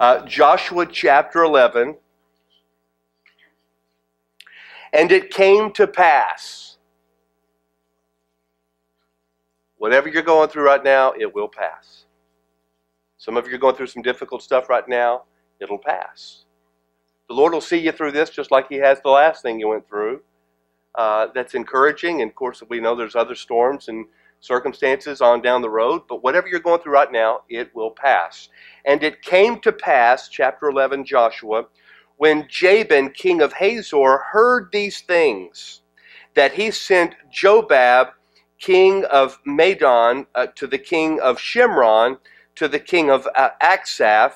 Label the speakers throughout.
Speaker 1: Uh, Joshua chapter 11. And it came to pass. Whatever you're going through right now, it will pass. Some of you are going through some difficult stuff right now, it'll pass. The Lord will see you through this just like He has the last thing you went through. Uh, that's encouraging. And of course, we know there's other storms and circumstances on down the road, but whatever you're going through right now, it will pass. And it came to pass, chapter 11, Joshua, when Jabin, king of Hazor, heard these things, that he sent Jobab, king of Madon, uh, to the king of Shimron, to the king of uh, Aksaph,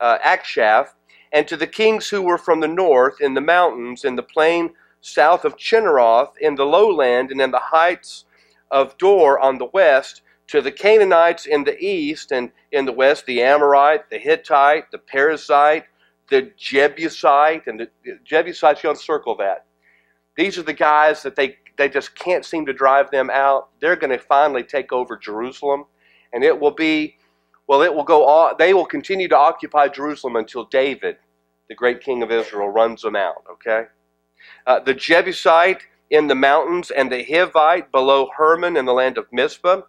Speaker 1: uh, Akshaph, and to the kings who were from the north in the mountains, in the plain south of Chinneroth, in the lowland, and in the heights of Dor on the west, to the Canaanites in the east, and in the west, the Amorite, the Hittite, the Perizzite, the Jebusite, and the Jebusites, you circle that. These are the guys that they, they just can't seem to drive them out. They're going to finally take over Jerusalem, and it will be, well, it will go they will continue to occupy Jerusalem until David, the great king of Israel, runs them out, okay? Uh, the Jebusite in the mountains, and the Hivite below Hermon in the land of Mizpah.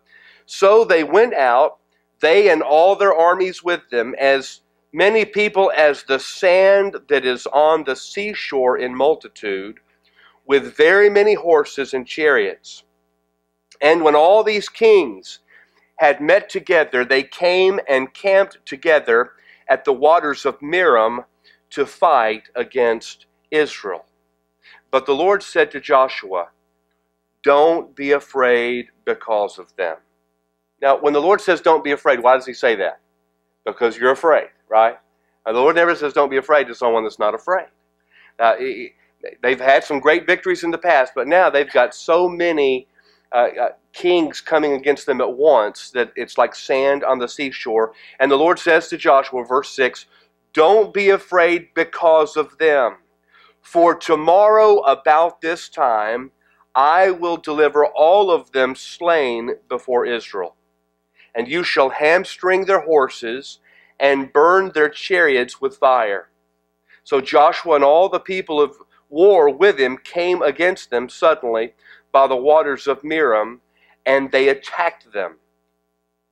Speaker 1: So they went out, they and all their armies with them, as many people as the sand that is on the seashore in multitude, with very many horses and chariots. And when all these kings had met together, they came and camped together at the waters of Merom to fight against Israel. But the Lord said to Joshua, Don't be afraid because of them. Now, when the Lord says don't be afraid, why does he say that? Because you're afraid, right? Now, the Lord never says don't be afraid to someone that's not afraid. Now, they've had some great victories in the past, but now they've got so many uh, uh, kings coming against them at once that it's like sand on the seashore. And the Lord says to Joshua, verse 6, Don't be afraid because of them. For tomorrow about this time I will deliver all of them slain before Israel. And you shall hamstring their horses and burn their chariots with fire. So Joshua and all the people of war with him came against them suddenly by the waters of Merom, and they attacked them.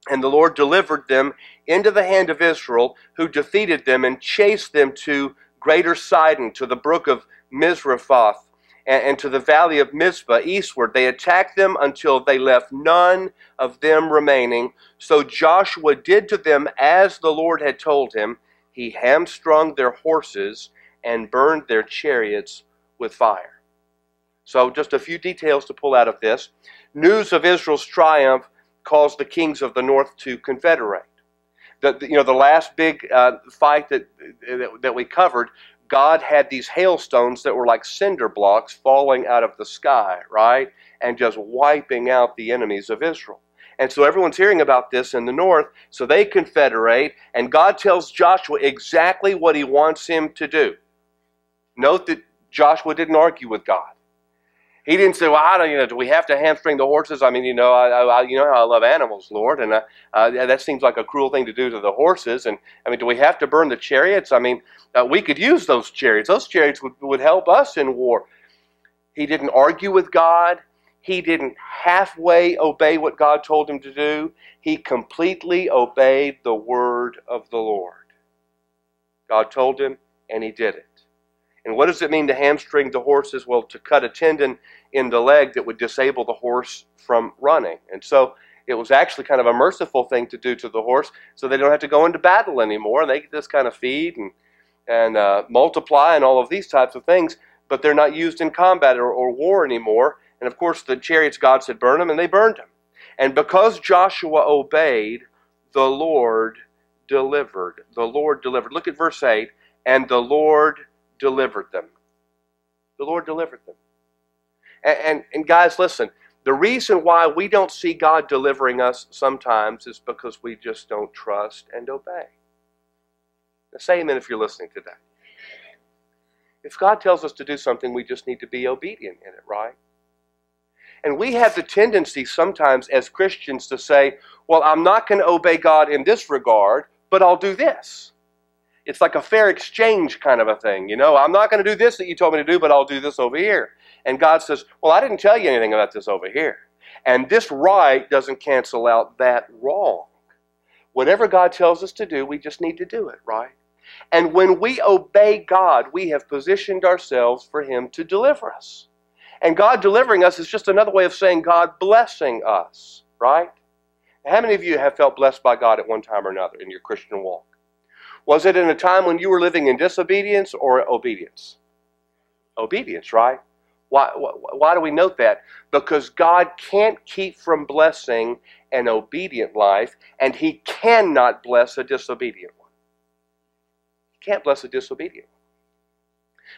Speaker 1: And the Lord delivered them into the hand of Israel, who defeated them and chased them to greater Sidon, to the brook of Misrephoth, and, and to the valley of Mizpah eastward. They attacked them until they left none of them remaining. So Joshua did to them as the Lord had told him. He hamstrung their horses and burned their chariots with fire. So, just a few details to pull out of this. News of Israel's triumph caused the kings of the north to confederate. The, you know, the last big uh, fight that, that, that we covered God had these hailstones that were like cinder blocks falling out of the sky, right? And just wiping out the enemies of Israel. And so everyone's hearing about this in the north, so they confederate, and God tells Joshua exactly what he wants him to do. Note that Joshua didn't argue with God. He didn't say, "Well, I don't, you know, do we have to hamstring the horses? I mean, you know, I, I you know, I love animals, Lord, and uh, uh, that seems like a cruel thing to do to the horses. And I mean, do we have to burn the chariots? I mean, uh, we could use those chariots. Those chariots would, would help us in war. He didn't argue with God. He didn't halfway obey what God told him to do. He completely obeyed the word of the Lord. God told him, and he did it. And what does it mean to hamstring the horses? Well, to cut a tendon in the leg that would disable the horse from running. And so it was actually kind of a merciful thing to do to the horse so they don't have to go into battle anymore and they can just kind of feed and, and uh, multiply and all of these types of things, but they're not used in combat or, or war anymore. And of course, the chariots, God said, burn them, and they burned them. And because Joshua obeyed, the Lord delivered. The Lord delivered. Look at verse 8. And the Lord delivered them. The Lord delivered them. And, and, and, guys, listen, the reason why we don't see God delivering us sometimes is because we just don't trust and obey. Now, say amen if you're listening today. If God tells us to do something, we just need to be obedient in it, right? And we have the tendency sometimes as Christians to say, well, I'm not going to obey God in this regard, but I'll do this. It's like a fair exchange kind of a thing. You know, I'm not going to do this that you told me to do, but I'll do this over here. And God says, Well, I didn't tell you anything about this over here. And this right doesn't cancel out that wrong. Whatever God tells us to do, we just need to do it, right? And when we obey God, we have positioned ourselves for Him to deliver us. And God delivering us is just another way of saying God blessing us, right? How many of you have felt blessed by God at one time or another in your Christian walk? Was it in a time when you were living in disobedience or obedience? Obedience, right? Why, why do we note that? Because God can't keep from blessing an obedient life, and He cannot bless a disobedient one. He can't bless a disobedient one.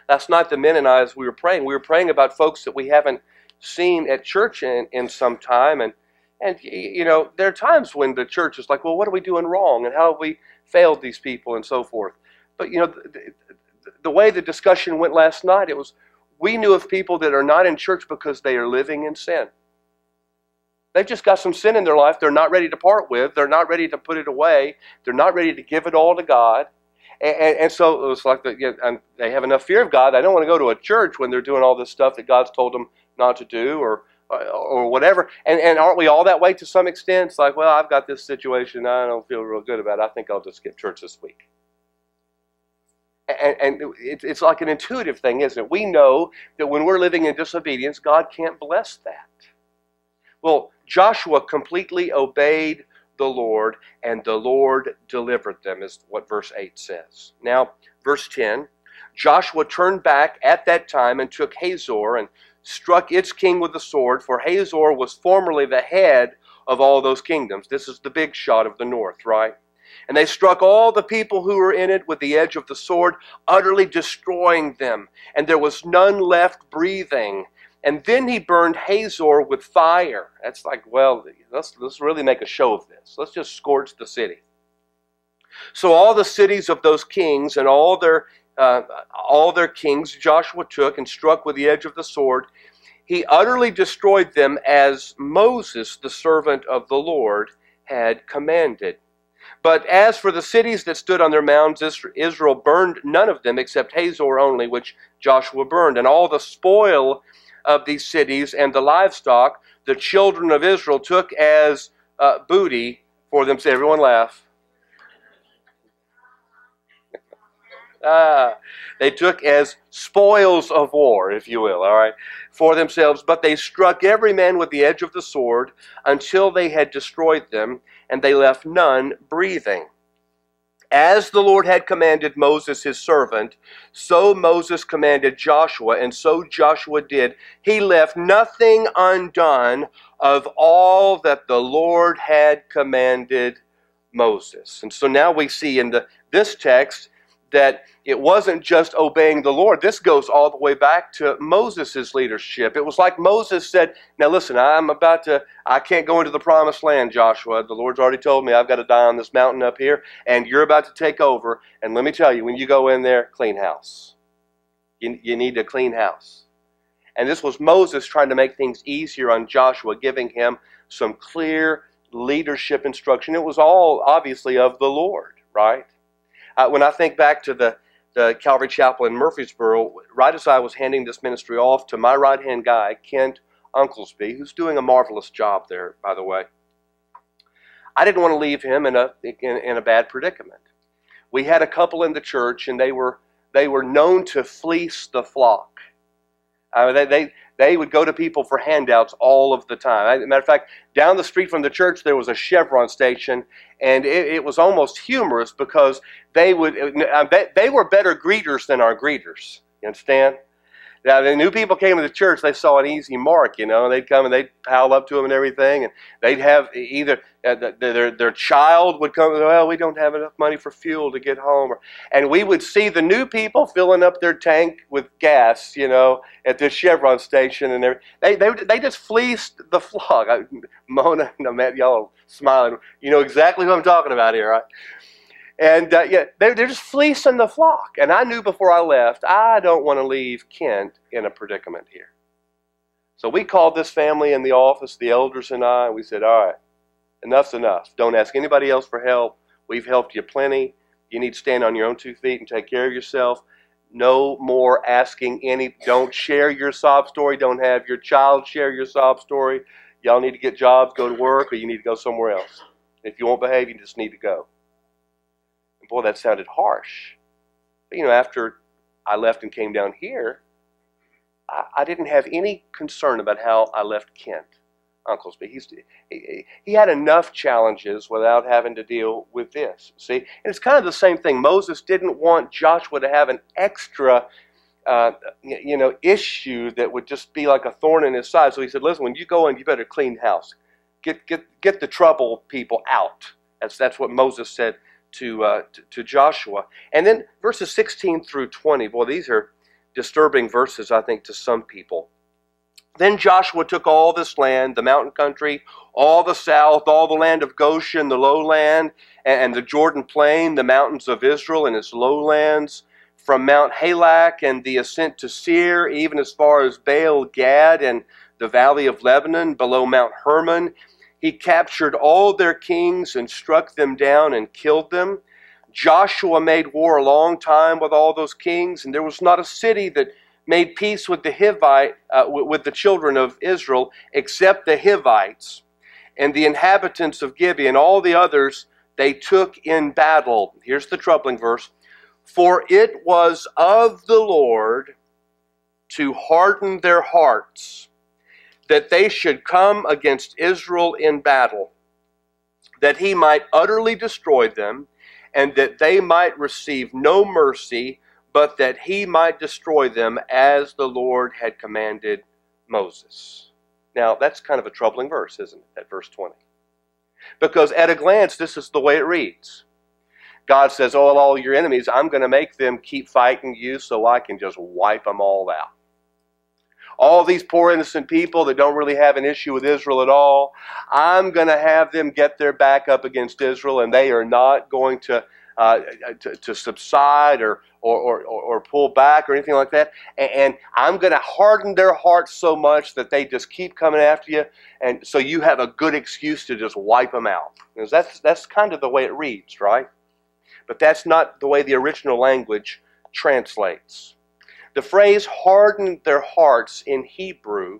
Speaker 1: Last night, the men and I, as we were praying, we were praying about folks that we haven't seen at church in, in some time, and and you know, there are times when the church is like, well, what are we doing wrong, and how have we failed these people, and so forth. But you know, the, the way the discussion went last night, it was we knew of people that are not in church because they are living in sin. They've just got some sin in their life they're not ready to part with. They're not ready to put it away. They're not ready to give it all to God. And, and, and so it was like the, you know, they have enough fear of God. They don't want to go to a church when they're doing all this stuff that God's told them not to do or Uh, or whatever. And, and aren't we all that way to some extent? It's like, well, I've got this situation. I don't feel real good about it. I think I'll just skip church this week. And, and it, it's like an intuitive thing, isn't it? We know that when we're living in disobedience, God can't bless that. Well, Joshua completely obeyed the Lord, and the Lord delivered them, is what verse 8 says. Now, verse 10 Joshua turned back at that time and took Hazor and struck its king with the sword, for Hazor was formerly the head of all those kingdoms. This is the big shot of the north, right? And they struck all the people who were in it with the edge of the sword, utterly destroying them. And there was none left breathing. And then he burned Hazor with fire. That's like, well, let's, let's really make a show of this. Let's just scorch the city. So all the cities of those kings and all their uh, all their kings Joshua took and struck with the edge of the sword. He utterly destroyed them as Moses, the servant of the Lord, had commanded. But as for the cities that stood on their mounds, Israel burned none of them except Hazor only, which Joshua burned. And all the spoil of these cities and the livestock the children of Israel took as uh, booty for them. Say, everyone laugh. Ah, they took as spoils of war, if you will, all right, for themselves. But they struck every man with the edge of the sword until they had destroyed them, and they left none breathing. As the Lord had commanded Moses his servant, so Moses commanded Joshua, and so Joshua did. He left nothing undone of all that the Lord had commanded Moses. And so now we see in the, this text that it wasn't just obeying the Lord. This goes all the way back to Moses' leadership. It was like Moses said, Now listen, I'm about to, I can't go into the promised land, Joshua. The Lord's already told me I've got to die on this mountain up here, and you're about to take over. And let me tell you, when you go in there, clean house. You, you need a clean house. And this was Moses trying to make things easier on Joshua, giving him some clear leadership instruction. It was all obviously of the Lord, right? Uh, when I think back to the, the Calvary Chapel in Murfreesboro, right as I was handing this ministry off to my right hand guy, Kent Unklesby, who's doing a marvelous job there, by the way, I didn't want to leave him in a, in, in a bad predicament. We had a couple in the church, and they were, they were known to fleece the flock. Uh, they, they, they would go to people for handouts all of the time. As a matter of fact, down the street from the church there was a Chevron station, and it, it was almost humorous because they would uh, they were better greeters than our greeters. You understand? Now, the new people came to the church, they saw an easy mark, you know, and they'd come and they'd pile up to them and everything, and they'd have either uh, their, their child would come, well, we don't have enough money for fuel to get home. And we would see the new people filling up their tank with gas, you know, at this Chevron station, and they, they, they just fleeced the flock. I, Mona and Matt, y'all smiling. You know exactly what I'm talking about here, right? And uh, yeah, they're, they're just fleecing the flock. And I knew before I left, I don't want to leave Kent in a predicament here. So we called this family in the office, the elders and I, and we said, all right, enough's enough. Don't ask anybody else for help. We've helped you plenty. You need to stand on your own two feet and take care of yourself. No more asking any. Don't share your sob story. Don't have your child share your sob story. Y'all need to get jobs, go to work, or you need to go somewhere else. If you won't behave, you just need to go. And boy, that sounded harsh. But, you know, after I left and came down here, I, I didn't have any concern about how I left Kent. Unklesby. He's, he, he had enough challenges without having to deal with this. See? And it's kind of the same thing. Moses didn't want Joshua to have an extra uh, you know, issue that would just be like a thorn in his side. So he said, listen, when you go in, you better clean house. Get, get, get the trouble people out. That's, that's what Moses said to, uh, to, to Joshua. And then verses 16 through 20, boy, these are disturbing verses, I think, to some people. Then Joshua took all this land, the mountain country, all the south, all the land of Goshen, the lowland, and the Jordan plain, the mountains of Israel and its lowlands, from Mount Halak and the ascent to Seir, even as far as Baal Gad and the valley of Lebanon, below Mount Hermon. He captured all their kings and struck them down and killed them. Joshua made war a long time with all those kings, and there was not a city that made peace with the Hivite, uh, with the children of Israel, except the Hivites and the inhabitants of Gibeon. All the others they took in battle. Here's the troubling verse: For it was of the Lord to harden their hearts, that they should come against Israel in battle, that he might utterly destroy them, and that they might receive no mercy but that he might destroy them as the Lord had commanded Moses. Now, that's kind of a troubling verse, isn't it? At verse 20. Because at a glance, this is the way it reads. God says, Oh, all your enemies, I'm going to make them keep fighting you so I can just wipe them all out. All these poor innocent people that don't really have an issue with Israel at all, I'm going to have them get their back up against Israel and they are not going to uh, to, to, subside or, or, or, or, pull back or anything like that. And, and I'm going to harden their hearts so much that they just keep coming after you. And so you have a good excuse to just wipe them out. Because that's, that's kind of the way it reads, right? But that's not the way the original language translates. The phrase hardened their hearts in Hebrew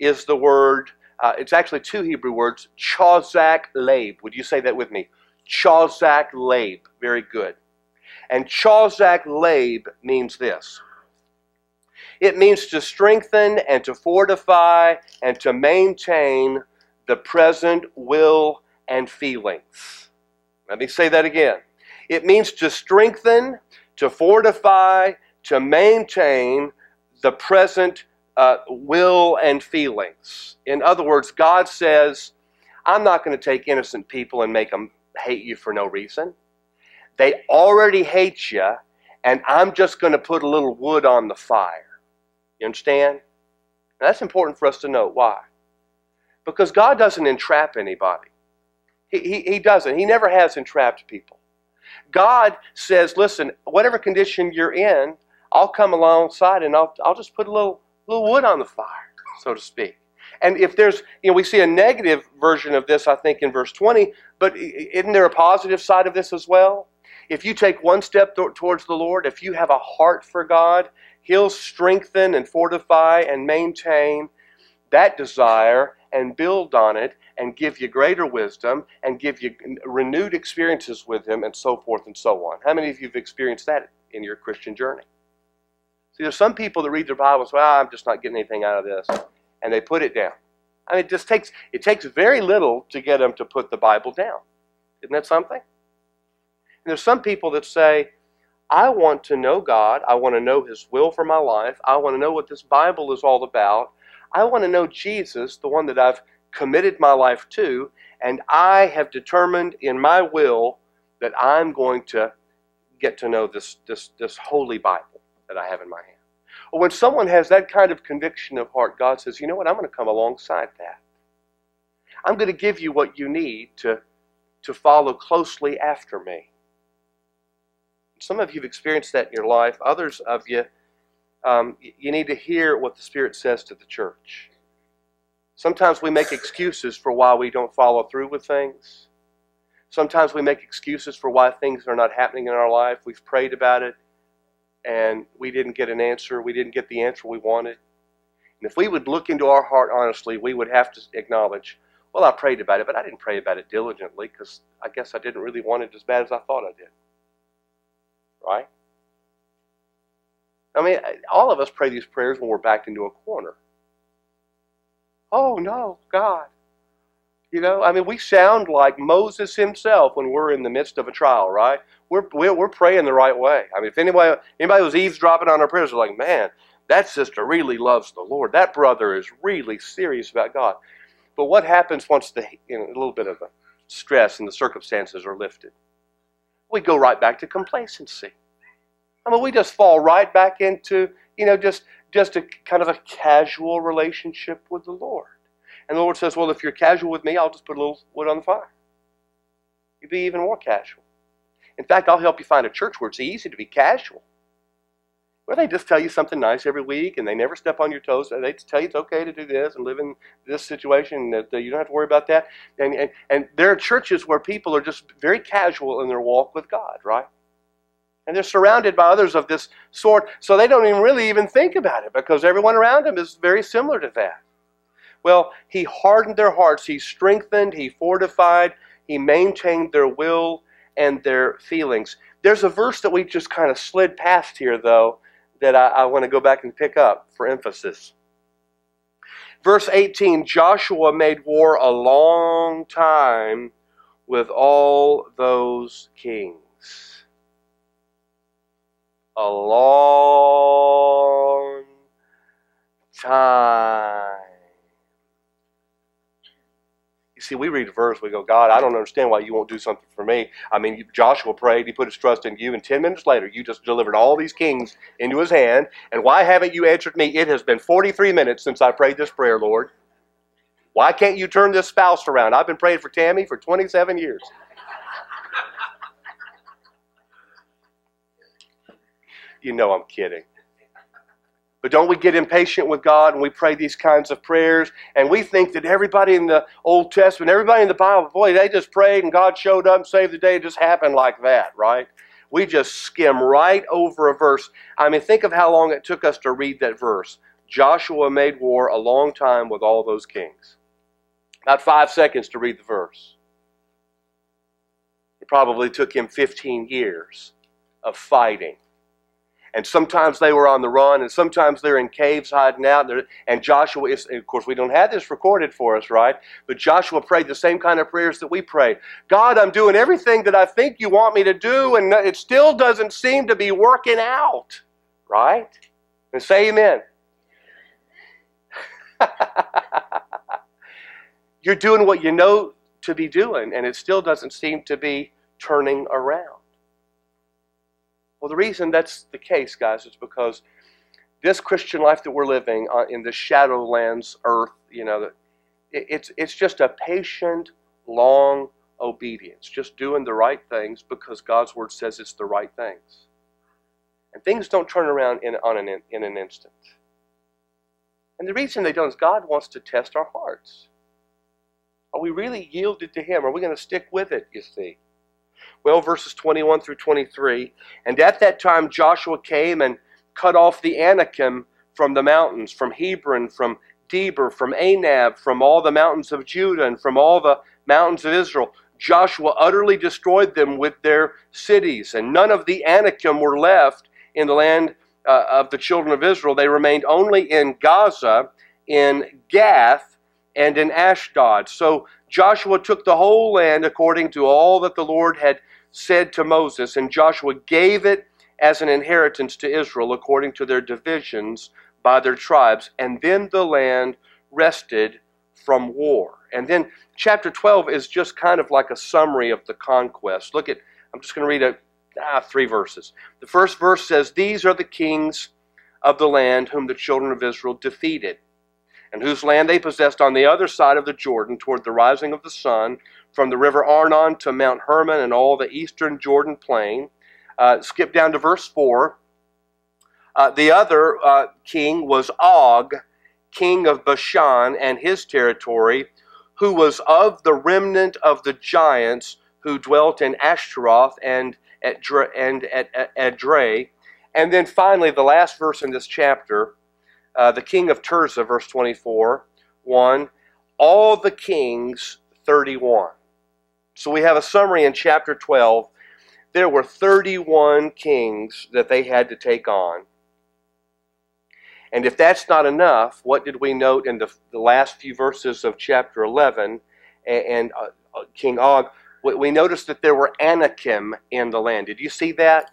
Speaker 1: is the word, uh, it's actually two Hebrew words, chazak lab. Would you say that with me? Chazak Lab. Very good. And Chazak Lab means this. It means to strengthen and to fortify and to maintain the present will and feelings. Let me say that again. It means to strengthen, to fortify, to maintain the present uh, will and feelings. In other words, God says, I'm not going to take innocent people and make them hate you for no reason. They already hate you, and I'm just going to put a little wood on the fire. You understand? Now, that's important for us to know. Why? Because God doesn't entrap anybody. He, he, he doesn't. He never has entrapped people. God says, listen, whatever condition you're in, I'll come alongside and I'll, I'll just put a little, little wood on the fire, so to speak. And if there's, you know, we see a negative version of this, I think, in verse 20, but isn't there a positive side of this as well? If you take one step th- towards the Lord, if you have a heart for God, He'll strengthen and fortify and maintain that desire and build on it and give you greater wisdom and give you renewed experiences with Him and so forth and so on. How many of you have experienced that in your Christian journey? See, there's some people that read their Bible and say, well, I'm just not getting anything out of this and they put it down. I mean, it just takes it takes very little to get them to put the Bible down. Isn't that something? And there's some people that say, I want to know God. I want to know His will for my life. I want to know what this Bible is all about. I want to know Jesus, the one that I've committed my life to, and I have determined in my will that I'm going to get to know this, this, this holy Bible that I have in my hand when someone has that kind of conviction of heart, God says, you know what, I'm going to come alongside that. I'm going to give you what you need to, to follow closely after me. Some of you have experienced that in your life. Others of you, um, you need to hear what the Spirit says to the church. Sometimes we make excuses for why we don't follow through with things. Sometimes we make excuses for why things are not happening in our life. We've prayed about it and we didn't get an answer. We didn't get the answer we wanted. And if we would look into our heart honestly, we would have to acknowledge, well, I prayed about it, but I didn't pray about it diligently because I guess I didn't really want it as bad as I thought I did. Right? I mean, all of us pray these prayers when we're backed into a corner. Oh, no, God. You know, I mean, we sound like Moses himself when we're in the midst of a trial, right? We're, we're, we're praying the right way. I mean, if anybody, anybody was eavesdropping on our prayers, they're like, man, that sister really loves the Lord. That brother is really serious about God. But what happens once the, you know, a little bit of the stress and the circumstances are lifted? We go right back to complacency. I mean, we just fall right back into, you know, just, just a kind of a casual relationship with the Lord. And the Lord says, well, if you're casual with me, I'll just put a little wood on the fire. You'd be even more casual. In fact, I'll help you find a church where it's easy to be casual. Where they just tell you something nice every week and they never step on your toes. They tell you it's okay to do this and live in this situation that you don't have to worry about that. And, and, and there are churches where people are just very casual in their walk with God, right? And they're surrounded by others of this sort, so they don't even really even think about it because everyone around them is very similar to that. Well, he hardened their hearts, he strengthened, he fortified, he maintained their will and their feelings. There's a verse that we just kind of slid past here, though, that I, I want to go back and pick up for emphasis. Verse 18 Joshua made war a long time with all those kings a long time. You see, we read a verse, we go, God, I don't understand why you won't do something for me. I mean, Joshua prayed, he put his trust in you, and 10 minutes later, you just delivered all these kings into his hand. And why haven't you answered me? It has been 43 minutes since I prayed this prayer, Lord. Why can't you turn this spouse around? I've been praying for Tammy for 27 years. You know I'm kidding. But don't we get impatient with God and we pray these kinds of prayers and we think that everybody in the Old Testament, everybody in the Bible, boy, they just prayed and God showed up and saved the day. It just happened like that, right? We just skim right over a verse. I mean, think of how long it took us to read that verse. Joshua made war a long time with all those kings. About five seconds to read the verse. It probably took him 15 years of fighting and sometimes they were on the run, and sometimes they're in caves hiding out. And Joshua is, of course, we don't have this recorded for us, right? But Joshua prayed the same kind of prayers that we pray. God, I'm doing everything that I think you want me to do, and it still doesn't seem to be working out, right? And say amen. You're doing what you know to be doing, and it still doesn't seem to be turning around. Well, the reason that's the case, guys, is because this Christian life that we're living uh, in the shadowlands earth, you know, it's, it's just a patient, long obedience, just doing the right things because God's word says it's the right things. And things don't turn around in, on an, in an instant. And the reason they don't is God wants to test our hearts. Are we really yielded to Him? Are we going to stick with it, you see? Well, verses 21 through 23. And at that time Joshua came and cut off the Anakim from the mountains, from Hebron, from Debir, from Anab, from all the mountains of Judah, and from all the mountains of Israel. Joshua utterly destroyed them with their cities, and none of the Anakim were left in the land uh, of the children of Israel. They remained only in Gaza, in Gath, and in Ashdod. So Joshua took the whole land according to all that the Lord had said to Moses, and Joshua gave it as an inheritance to Israel according to their divisions by their tribes. And then the land rested from war. And then chapter 12 is just kind of like a summary of the conquest. Look at, I'm just going to read a, ah, three verses. The first verse says, These are the kings of the land whom the children of Israel defeated and whose land they possessed on the other side of the Jordan toward the rising of the sun, from the river Arnon to Mount Hermon and all the eastern Jordan plain. Uh, skip down to verse 4. Uh, the other uh, king was Og, king of Bashan, and his territory, who was of the remnant of the giants who dwelt in Ashtaroth and at, and at Edrei. And then finally, the last verse in this chapter, uh, the king of Tirzah, verse 24, 1, all the kings, 31. So we have a summary in chapter 12. There were 31 kings that they had to take on. And if that's not enough, what did we note in the, the last few verses of chapter 11 and, and uh, uh, King Og? We, we noticed that there were Anakim in the land. Did you see that?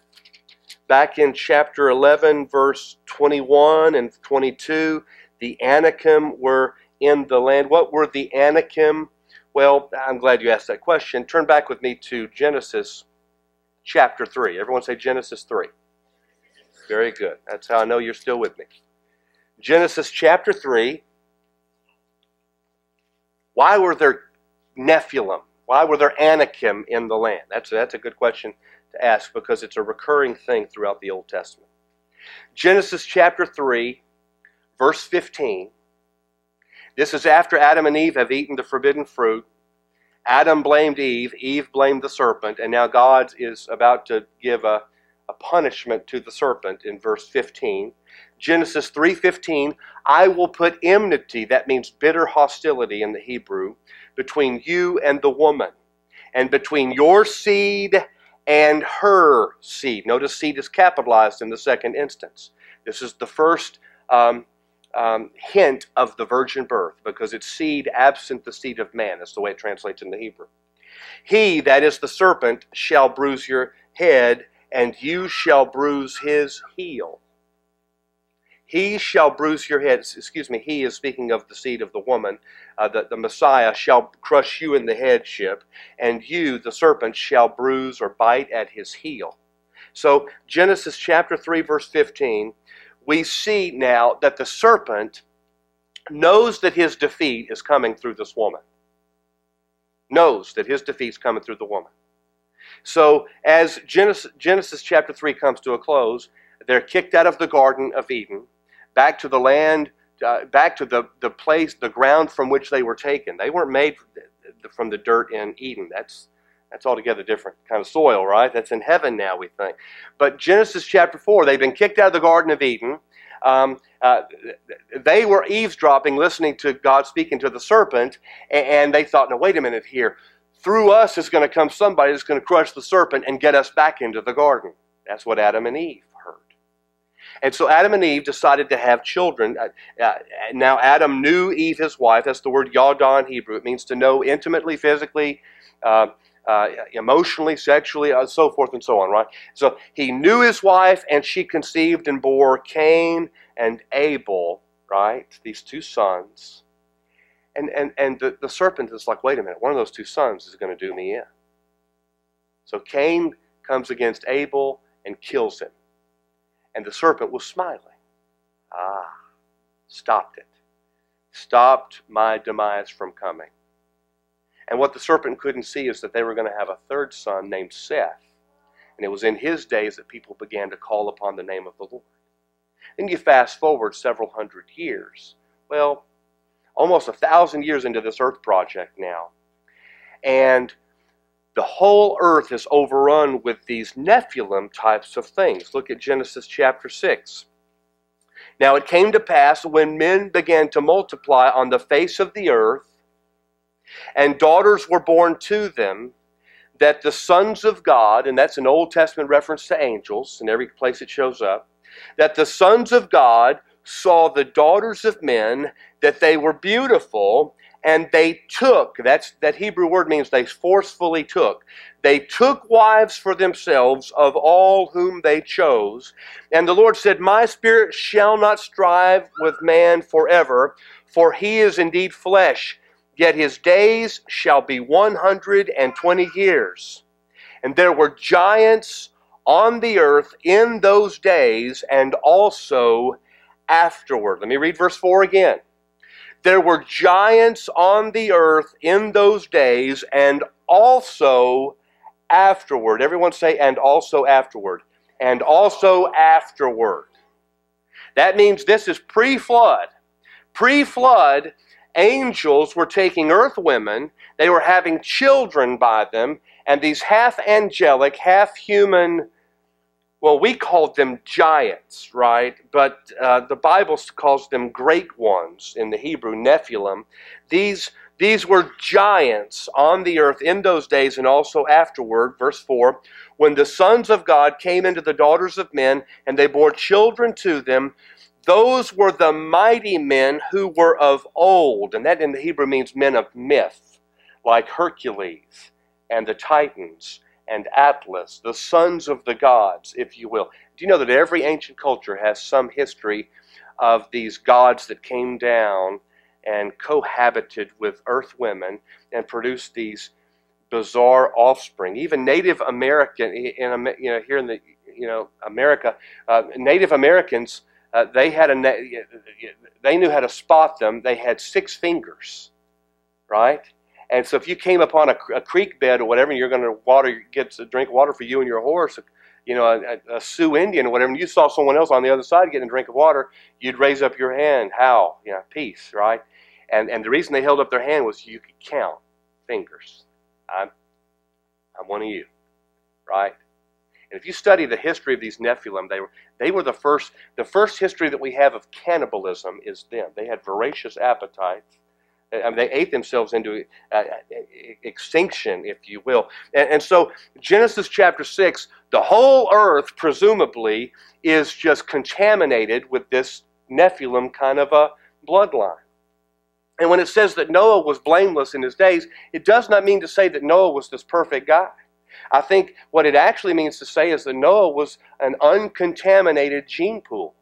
Speaker 1: Back in chapter 11, verse 21 and 22, the Anakim were in the land. What were the Anakim? Well, I'm glad you asked that question. Turn back with me to Genesis chapter 3. Everyone say Genesis 3. Very good. That's how I know you're still with me. Genesis chapter 3. Why were there Nephilim? Why were there Anakim in the land? That's, that's a good question to ask because it's a recurring thing throughout the Old Testament. Genesis chapter 3, verse 15. This is after Adam and Eve have eaten the forbidden fruit. Adam blamed Eve, Eve blamed the serpent, and now God is about to give a, a punishment to the serpent in verse 15. Genesis 3:15, I will put enmity, that means bitter hostility in the Hebrew, between you and the woman, and between your seed and her seed. Notice seed is capitalized in the second instance. This is the first um, um, hint of the virgin birth because it's seed absent the seed of man. That's the way it translates in the Hebrew. He, that is the serpent, shall bruise your head, and you shall bruise his heel. He shall bruise your head. Excuse me, he is speaking of the seed of the woman. Uh, the, the Messiah shall crush you in the headship, and you, the serpent, shall bruise or bite at his heel. So, Genesis chapter 3, verse 15, we see now that the serpent knows that his defeat is coming through this woman. Knows that his defeat is coming through the woman. So, as Genesis, Genesis chapter 3 comes to a close, they're kicked out of the Garden of Eden back to the land, uh, back to the, the place, the ground from which they were taken. They weren't made from the dirt in Eden. That's that's altogether different kind of soil, right? That's in heaven now, we think. But Genesis chapter 4, they've been kicked out of the Garden of Eden. Um, uh, they were eavesdropping, listening to God speaking to the serpent, and they thought, no, wait a minute here. Through us is going to come somebody that's going to crush the serpent and get us back into the garden. That's what Adam and Eve and so Adam and Eve decided to have children. Uh, uh, now, Adam knew Eve, his wife. That's the word yada in Hebrew. It means to know intimately, physically, uh, uh emotionally, sexually, uh, so forth and so on, right? So he knew his wife, and she conceived and bore Cain and Abel, right? These two sons. And, and, and the, the serpent is like, wait a minute, one of those two sons is going to do me in. So Cain comes against Abel and kills him. And the serpent was smiling. Ah, stopped it. Stopped my demise from coming. And what the serpent couldn't see is that they were going to have a third son named Seth. And it was in his days that people began to call upon the name of the Lord. Then you fast forward several hundred years. Well, almost a thousand years into this earth project now. And the whole earth is overrun with these Nephilim types of things. Look at Genesis chapter 6. Now it came to pass when men began to multiply on the face of the earth, and daughters were born to them, that the sons of God, and that's an Old Testament reference to angels, in every place it shows up, that the sons of God saw the daughters of men, that they were beautiful, and they took that's that hebrew word means they forcefully took. They took wives for themselves of all whom they chose. And the lord said my spirit shall not strive with man forever for he is indeed flesh yet his days shall be 120 years. And there were giants on the earth in those days and also afterward. Let me read verse 4 again there were giants on the earth in those days and also afterward. Everyone say, and also afterward. And also afterward. That means this is pre flood. Pre flood, angels were taking earth women, they were having children by them, and these half angelic, half human, well, we called them giants, right? But uh, the Bible calls them great ones in the Hebrew, Nephilim. These, these were giants on the earth in those days and also afterward, verse 4, when the sons of God came into the daughters of men, and they bore children to them. Those were the mighty men who were of old, and that in the Hebrew means men of myth, like Hercules and the Titans and Atlas, the sons of the gods, if you will. Do you know that every ancient culture has some history of these gods that came down and cohabited with earth women and produced these bizarre offspring? Even Native American, in, you know, here in the you know America, uh, Native Americans uh, they had a they knew how to spot them. They had six fingers, right? And so if you came upon a, a creek bed or whatever, and you're going to water get to drink water for you and your horse, you know, a, a, Sioux Indian or whatever, and you saw someone else on the other side getting a drink of water, you'd raise up your hand, how, you know, peace, right? And and the reason they held up their hand was you could count fingers. I'm I'm one of you, right? And if you study the history of these Nephilim, they were, they were the first, the first history that we have of cannibalism is them. They had voracious appetites. I mean, they ate themselves into uh, extinction, if you will. And, and so, Genesis chapter 6, the whole earth, presumably, is just contaminated with this Nephilim kind of a bloodline. And when it says that Noah was blameless in his days, it does not mean to say that Noah was this perfect guy. I think what it actually means to say is that Noah was an uncontaminated gene pool.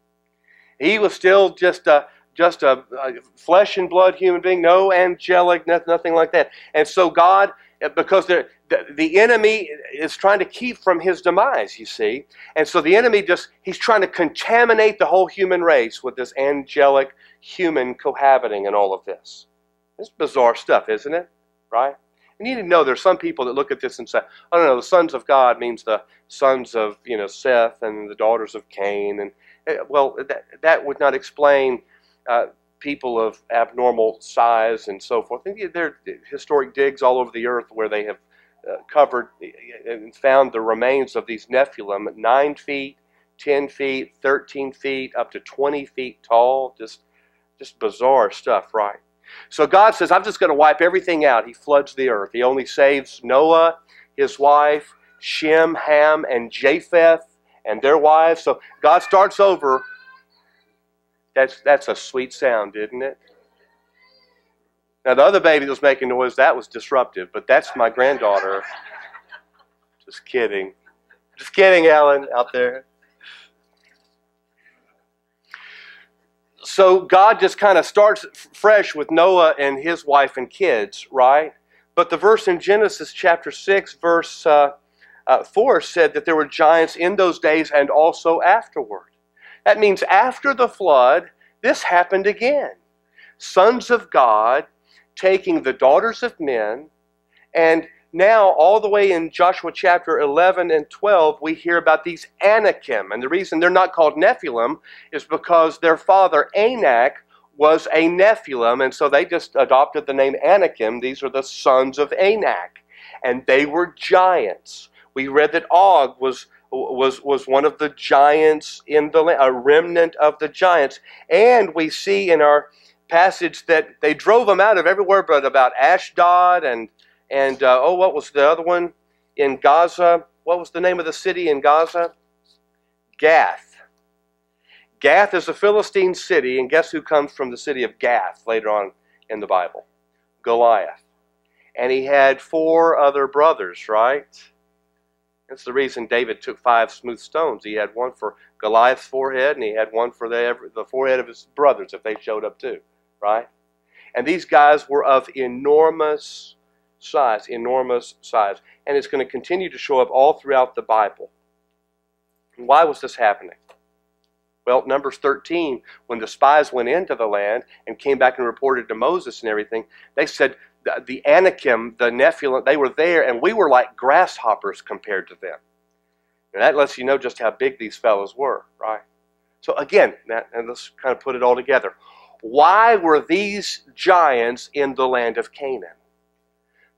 Speaker 1: He was still just a just a, a flesh and blood human being, no angelic, nothing like that. And so God, because the, the enemy is trying to keep from his demise, you see. And so the enemy just, he's trying to contaminate the whole human race with this angelic human cohabiting and all of this. It's bizarre stuff, isn't it? Right? And you need to know there's some people that look at this and say, I don't know, the sons of God means the sons of, you know, Seth and the daughters of Cain. And, eh, well, that, that would not explain uh, people of abnormal size and so forth. And there are historic digs all over the earth where they have uh, covered eh, and found the remains of these Nephilim, 9 feet, 10 feet, 13 feet, up to 20 feet tall. Just, just bizarre stuff, right? So God says, I'm just going to wipe everything out. He floods the earth. He only saves Noah, his wife, Shem, Ham, and Japheth, and their wives. So God starts over. That's, that's a sweet sound, isn't it? Now, the other baby that was making noise, that was disruptive, but that's my granddaughter. Just kidding. Just kidding, Ellen, out there. so God just kind of starts fresh with Noah and his wife and kids, right? But the verse in Genesis chapter 6, verse uh, uh, 4 said that there were giants in those days and also afterward. That means after the flood, this happened again. Sons of God taking the daughters of men and now, all the way in Joshua chapter 11 and 12, we hear about these Anakim. And the reason they're not called Nephilim is because their father, Anak, was a Nephilim, and so they just adopted the name Anakim. These are the sons of Anak. And they were giants. We read that Og was, was, was one of the giants in the land, a remnant of the giants. And we see in our passage that they drove them out of everywhere but about Ashdod and and uh, oh, what was the other one in Gaza? What was the name of the city in Gaza? Gath. Gath is a Philistine city, and guess who comes from the city of Gath later on in the Bible? Goliath. And he had four other brothers, right? That's the reason David took five smooth stones. He had one for Goliath's forehead, and he had one for the, the forehead of his brothers if they showed up too, right? And these guys were of enormous size, enormous size. And it's going to continue to show up all throughout the Bible. Why was this happening? Well, Numbers 13, when the spies went into the land and came back and reported to Moses and everything, they said the, Anakim, the Nephilim, they were there, and we were like grasshoppers compared to them. And that lets you know just how big these fellows were, right? So again, that, and let's kind of put it all together. why were these giants in the land of Canaan?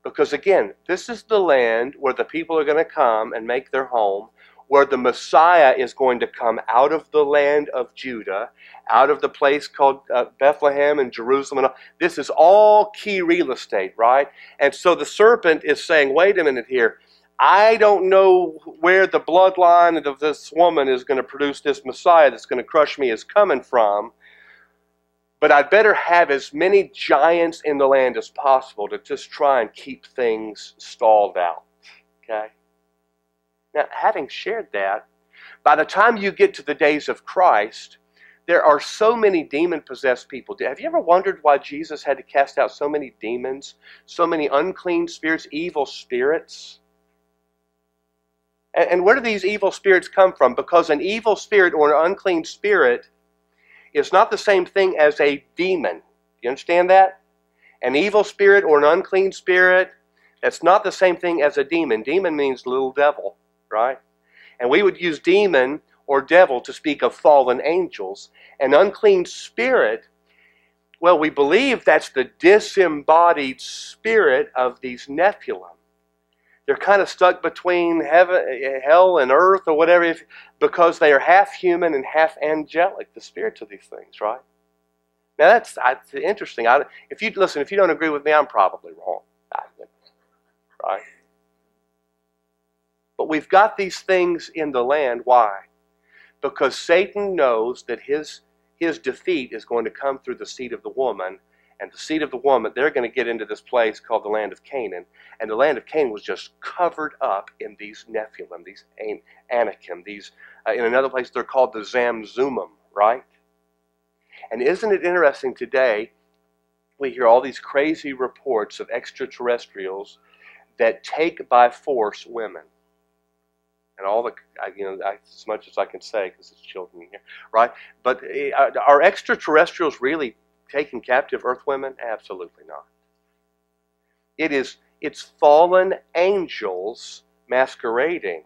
Speaker 1: Because again, this is the land where the people are going to come and make their home, where the Messiah is going to come out of the land of Judah, out of the place called uh, Bethlehem and Jerusalem. This is all key real estate, right? And so the serpent is saying, wait a minute here. I don't know where the bloodline of this woman is going to produce this Messiah that's going to crush me is coming from. But I'd better have as many giants in the land as possible to just try and keep things stalled out. Okay? Now, having shared that, by the time you get to the days of Christ, there are so many demon possessed people. Have you ever wondered why Jesus had to cast out so many demons, so many unclean spirits, evil spirits? And, where do these evil spirits come from? Because an evil spirit or an unclean spirit is not the same thing as a demon. You understand that? An evil spirit or an unclean spirit, that's not the same thing as a demon. Demon means little devil, right? And we would use demon or devil to speak of fallen angels. An unclean spirit, well, we believe that's the disembodied spirit of these Nephilim they're kind of stuck between heaven, hell and earth or whatever if, because they are half human and half angelic, the spirits of these things, right? Now that's, that's interesting. I, if you listen, if you don't agree with me, I'm probably wrong, right? We've got these things in the land. Why? Because Satan knows that his his defeat is going to come through the seed of the woman, and the seed of the woman, they're going to get into this place called the land of Canaan. And the land of Canaan was just covered up in these Nephilim, these Anakim, these, uh, in another place they're called the Zamzummim, right? And isn't it interesting today, we hear all these crazy reports of extraterrestrials that take by force women. And all the, you know, as much as I can say, because it's children here, right? But uh, are extraterrestrials really taking captive earth women? Absolutely not. It is it's fallen angels masquerading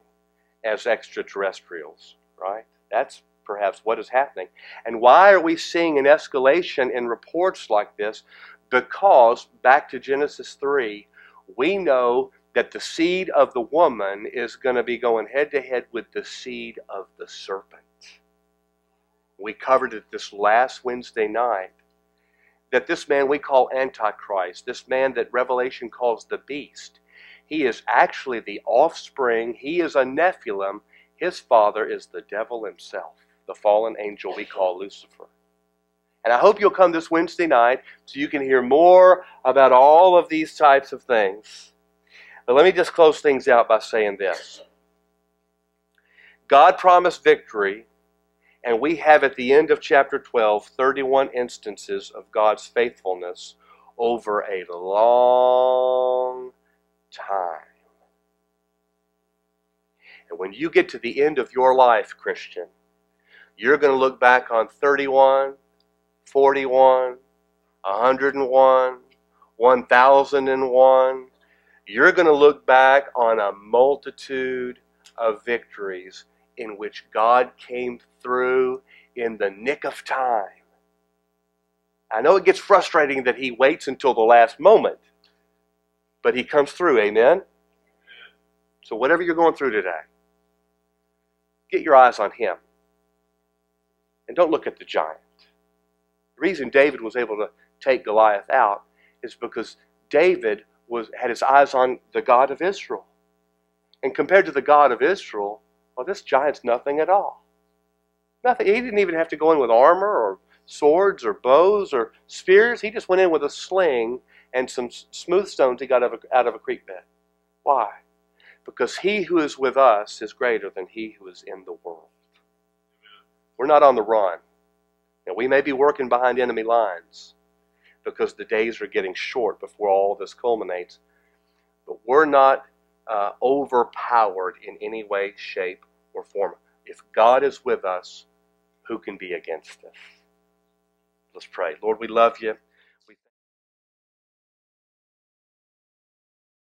Speaker 1: as extraterrestrials, right? That's perhaps what is happening. And why are we seeing an escalation in reports like this? Because, back to Genesis 3, we know that the seed of the woman is going to be going head to head with the seed of the serpent. We covered it this last Wednesday night that this man we call Antichrist, this man that Revelation calls the beast, he is actually the offspring, he is a Nephilim. His father is the devil himself, the fallen angel we call Lucifer. And I hope you'll come this Wednesday night so you can hear more about all of these types of things. But let me just close things out by saying this God promised victory and we have at the end of chapter 12 31 instances of God's faithfulness over a long time. And when you get to the end of your life, Christian, you're going to look back on 31, 41, 101, 1001. You're going to look back on a multitude of victories in which God came through in the nick of time. I know it gets frustrating that He waits until the last moment, but He comes through. Amen? So, whatever you're going through today, get your eyes on Him. And don't look at the giant. The reason David was able to take Goliath out is because David was, had his eyes on the God of Israel. And compared to the God of Israel, well, this giant's nothing at all. Nothing. He didn't even have to go in with armor or swords or bows or spears. He just went in with a sling and some smooth stones he got out of a, out of a creek bed. Why? Because he who is with us is greater than he who is in the world. We're not on the run. And we may be working behind enemy lines because the days are getting short before all this culminates. But we're not uh, overpowered in any way, shape, or form. If God is with us, who can be against us? Let's pray. Lord, we love you.